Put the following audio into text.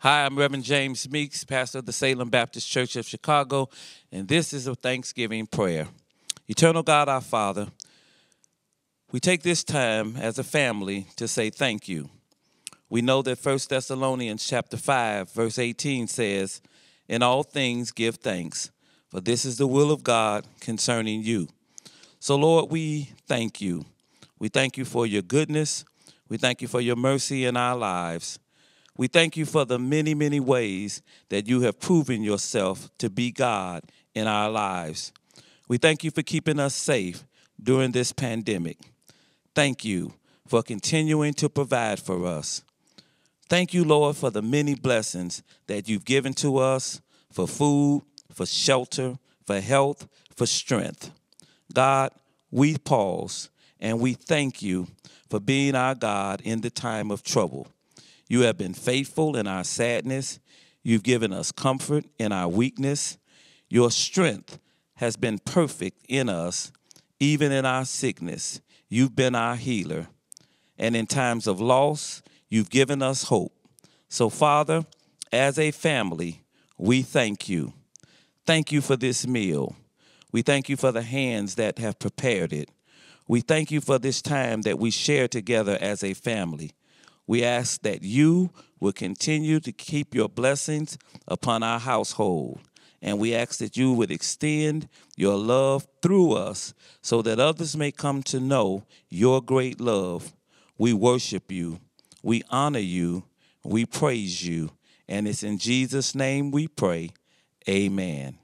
Hi, I'm Reverend James Meeks, pastor of the Salem Baptist Church of Chicago, and this is a Thanksgiving prayer. Eternal God, our Father, we take this time as a family to say thank you. We know that 1 Thessalonians chapter 5, verse 18 says, In all things give thanks, for this is the will of God concerning you. So, Lord, we thank you. We thank you for your goodness. We thank you for your mercy in our lives. We thank you for the many, many ways that you have proven yourself to be God in our lives. We thank you for keeping us safe during this pandemic. Thank you for continuing to provide for us. Thank you, Lord, for the many blessings that you've given to us for food, for shelter, for health, for strength. God, we pause and we thank you for being our God in the time of trouble. You have been faithful in our sadness. You've given us comfort in our weakness. Your strength has been perfect in us, even in our sickness. You've been our healer. And in times of loss, you've given us hope. So, Father, as a family, we thank you. Thank you for this meal. We thank you for the hands that have prepared it. We thank you for this time that we share together as a family. We ask that you will continue to keep your blessings upon our household. And we ask that you would extend your love through us so that others may come to know your great love. We worship you, we honor you, we praise you. And it's in Jesus' name we pray. Amen.